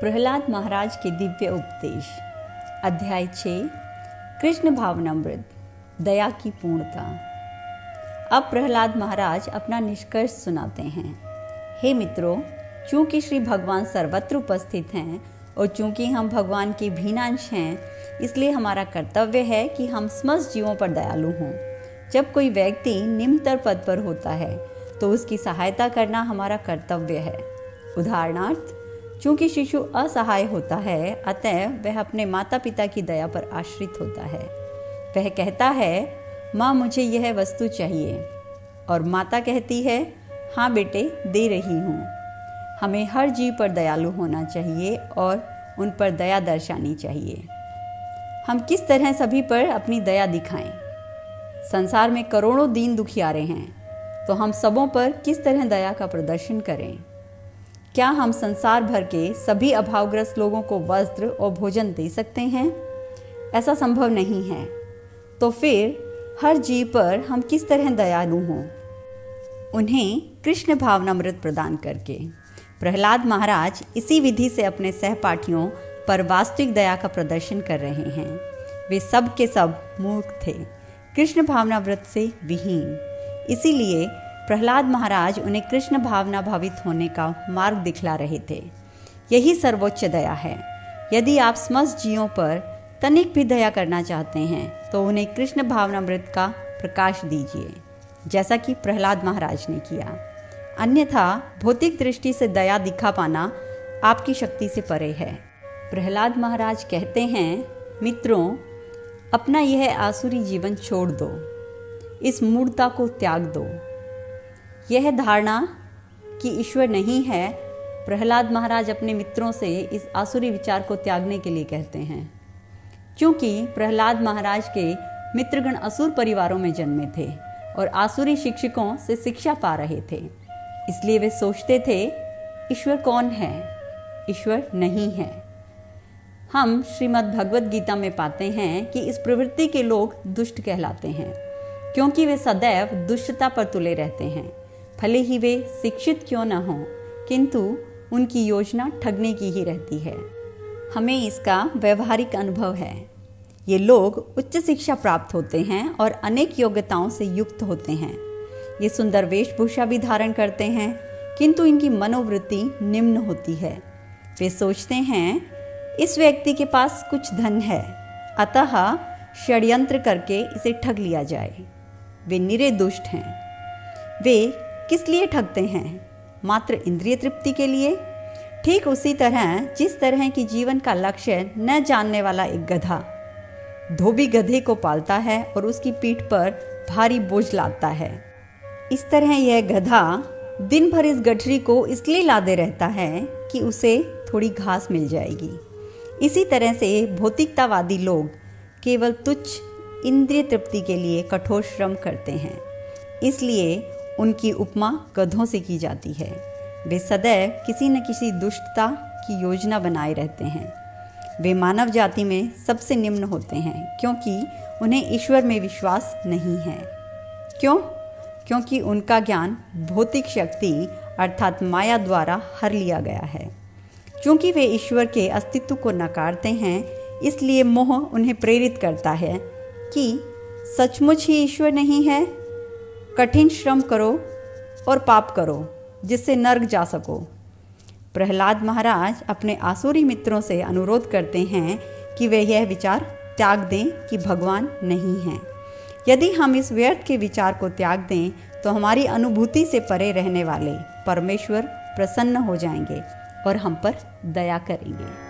प्रहलाद महाराज के दिव्य उपदेश, अध्याय छ, कृष्ण भावनामृत दया की पूर्णता। अब प्रहलाद महाराज अपना निष्कर्ष सुनाते हैं। हे मित्रों, चूँकि श्री भगवान सर्वत्र उपस्थित हैं और चूँकि हम भगवान के भीनांश हैं, इसलिए हमारा कर्तव्य है कि हम समस्त जीवों पर दयालु हों। जब कोई व्यक्ति निम्नतर पद पर होता है तो उसकी सहायता करना हमारा कर्तव्य है। उदाहरणार्थ चूँकि शिशु असहाय होता है, अतः वह अपने माता पिता की दया पर आश्रित होता है। वह कहता है, माँ, मुझे यह वस्तु चाहिए। और माता कहती है हाँ बेटे, दे रही हूँ। हमें हर जीव पर दयालु होना चाहिए और उन पर दया दर्शानी चाहिए। हम किस तरह सभी पर अपनी दया दिखाएँ? संसार में करोड़ों दीन दुखियारे हैं तो हम सबों पर किस तरह दया का प्रदर्शन करें? क्या हम संसार भर के सभी अभावग्रस्त लोगों को वस्त्र और भोजन दे सकते हैं? ऐसा संभव नहीं है। तो फिर, हर जीव पर हम किस तरह दयालु हों? उन्हें कृष्ण भावनामृत प्रदान करके। प्रहलाद महाराज इसी विधि से अपने सहपाठियों पर वास्तविक दया का प्रदर्शन कर रहे हैं। वे सब के सब मूर्ख थे। कृष्ण भावनाव्रत से विहीन। इसीलिए प्रहलाद महाराज उन्हें कृष्ण भावना भावित होने का मार्ग दिखला रहे थे। यही सर्वोच्च दया है। यदि आप समस्त जीवों पर तनिक भी दया करना चाहते हैं तो उन्हें कृष्ण भावनामृत का प्रकाश दीजिए, जैसा कि प्रहलाद महाराज ने किया। अन्यथा भौतिक दृष्टि से दया दिखा पाना आपकी शक्ति से परे है। प्रहलाद महाराज कहते हैं, मित्रों, अपना यह आसुरी जीवन छोड़ दो। इस मूर्ता को त्याग दो। यह धारणा कि ईश्वर नहीं है, प्रहलाद महाराज अपने मित्रों से इस आसुरी विचार को त्यागने के लिए कहते हैं। क्योंकि प्रहलाद महाराज के मित्रगण असुर परिवारों में जन्मे थे और आसुरी शिक्षकों से शिक्षा पा रहे थे। इसलिए वे सोचते थे, ईश्वर कौन है? ईश्वर नहीं है। हम श्रीमद् भगवत गीता में पाते हैं कि इस प्रवृत्ति के लोग दुष्ट कहलाते हैं, क्योंकि वे सदैव दुष्टता पर तुले रहते हैं। भले ही वे शिक्षित क्यों न हों, किंतु उनकी योजना ठगने की ही रहती है। हमें इसका व्यवहारिक अनुभव है। ये लोग उच्च शिक्षा प्राप्त होते हैं और अनेक योग्यताओं से युक्त होते हैं। ये सुंदर वेशभूषा भी धारण करते हैं, किंतु इनकी मनोवृत्ति निम्न होती है। वे सोचते हैं, इस व्यक्ति के पास कुछ धन है, अतः षड्यंत्र करके इसे ठग लिया जाए। वे निरे दुष्ट हैं। वे किस लिए ठगते हैं? मात्र इंद्रिय तृप्ति के लिए? ठीक उसी तरह, जिस तरह की जीवन का लक्ष्य न जानने वाला एक गधा, धोबी गधे को पालता है और उसकी पीठ पर भारी बोझ लाता है। इस तरह यह गधा दिन भर इस गठरी को इसलिए लादे रहता है कि उसे थोड़ी घास मिल जाएगी। इसी तरह से भौतिकतावादी लोग केवल तुच्छ इंद्रिय तृप्ति के लिए कठोर श्रम करते हैं। इसलिए उनकी उपमा गधों से की जाती है। वे सदैव किसी न किसी दुष्टता की योजना बनाए रहते हैं। वे मानव जाति में सबसे निम्न होते हैं, क्योंकि उन्हें ईश्वर में विश्वास नहीं है। क्यों? क्योंकि उनका ज्ञान भौतिक शक्ति अर्थात माया द्वारा हर लिया गया है। क्योंकि वे ईश्वर के अस्तित्व को नकारते हैं, इसलिए मोह उन्हें प्रेरित करता है कि सचमुच ही ईश्वर नहीं है कठिन श्रम करो और पाप करो, जिससे नर्क जा सको। प्रहलाद महाराज अपने आसुरी मित्रों से अनुरोध करते हैं कि वे यह विचार त्याग दें कि भगवान नहीं हैं। यदि हम इस व्यर्थ के विचार को त्याग दें तो हमारी अनुभूति से परे रहने वाले परमेश्वर प्रसन्न हो जाएँगे और हम पर दया करेंगे।